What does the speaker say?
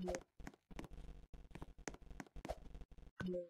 Hello. Hello.